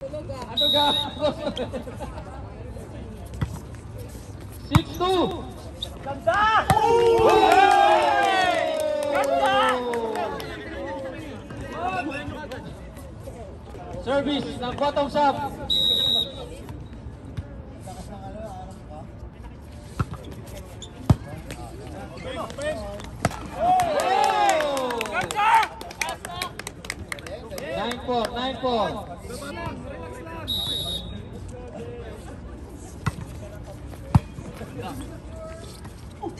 Ka? 6-2! Ganda! Service ng bottom sub. Nine four, nine four. Stop,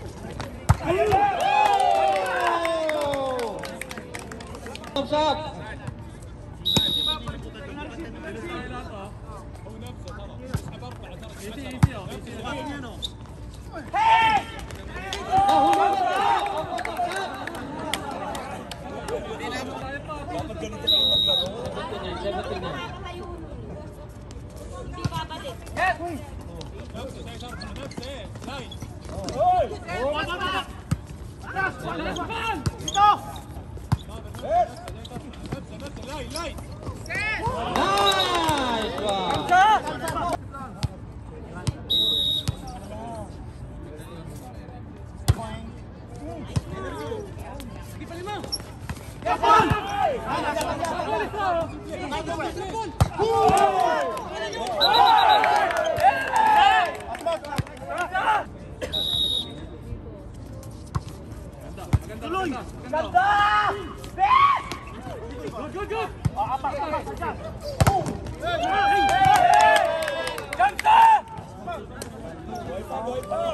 stop. ナイス Bye.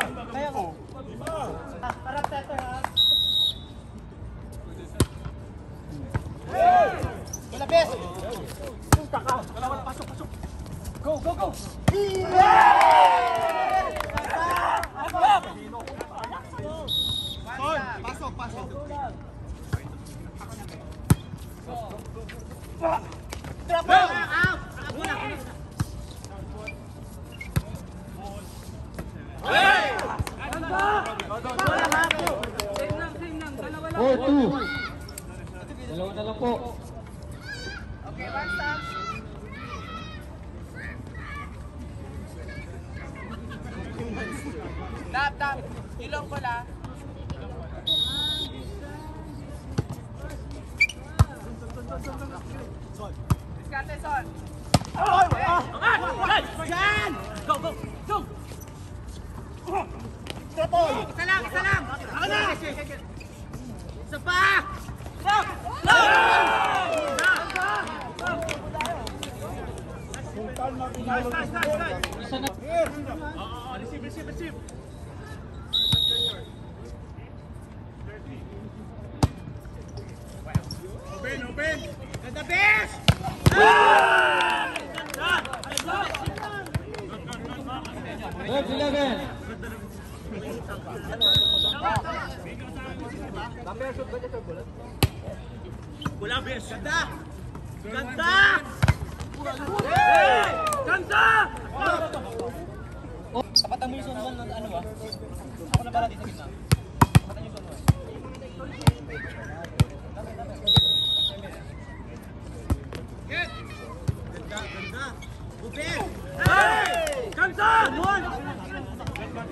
Four two. Dalawa na lang po. Tap, tap. Ilong ko lang. Diskarte, Son. Yan! Go, go, go! Isa lang, isa lang! Ako na! Isa pa! Go! Go! Nice, nice, nice, nice. Oh, receive, receive, receive. Open, open. That's the best! Ah! That's 11. Bola habis. Ganda. Ganda. Ganda. Oh, kapatan mo yung sundan ng ano ba? Ako na para dito sa gitna. Kapatan yung sundan. Get. Ganda, ganda. Gobel. Hey! Ganda! Ganda! Weak!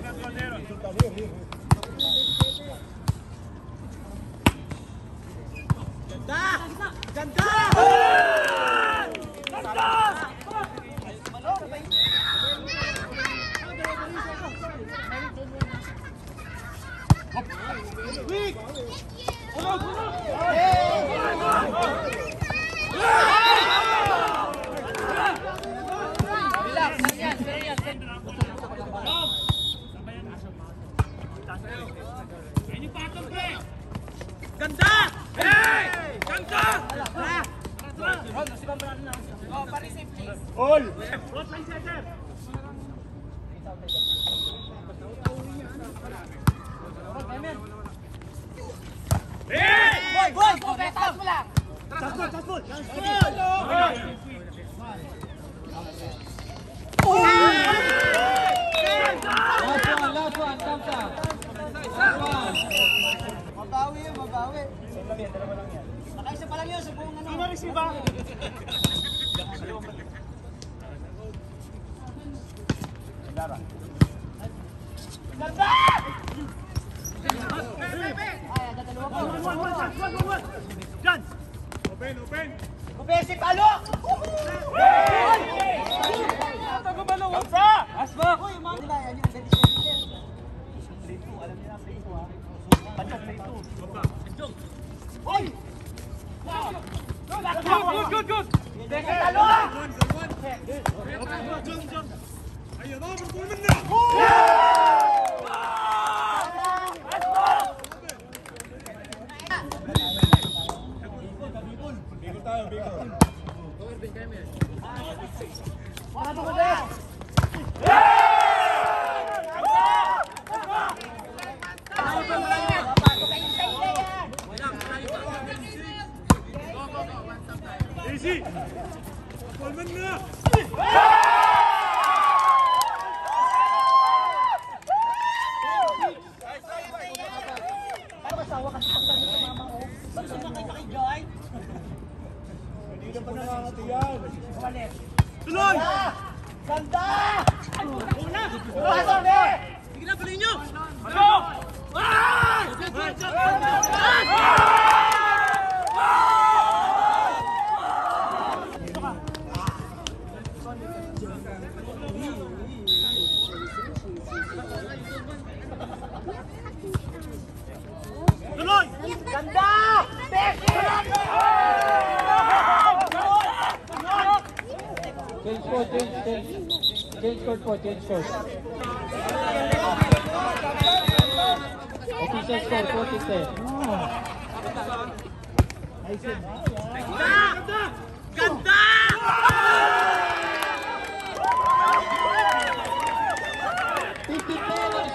Thank you! Come on, come on. Hey. Gol! Boy, boy, go back up. Transport, transport. Transport. Oh! Besi palo! Kamsa! Asma! Good, good, good! Besi palo! Ayun, oh, performance na! Easy! Voll mit mir! Change coach, change, change. Change coach, change coach. Official score, 47. Ganda! Ganda!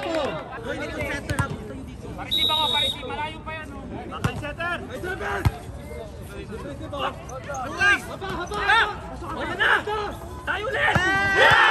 Score. Parisip ako, parisip. Malayo pa yan. Bakal setter! Ay, setter! Haba! Ayan na! Tayo ulit! Tayo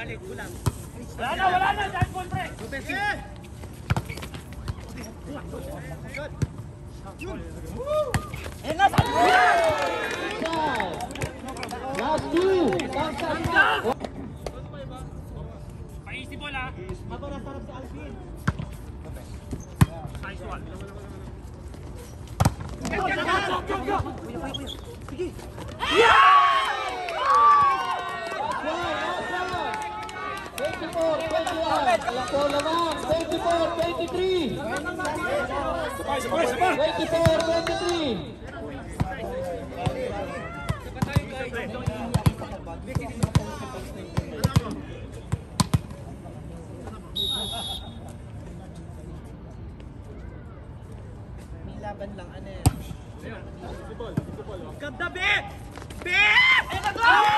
Allez, vous l'avez. Wala na, wala na, dyan ball pre. Yeah. Good. Eh, nasa. Last two. Paisi ball ah. Mabara sarap si Alvin. Nice one. Go, go, go, go, go. Yeah! 24, 23. 24, 23. laban lang ano eh. Ganda, Bip! Bip! Ito go!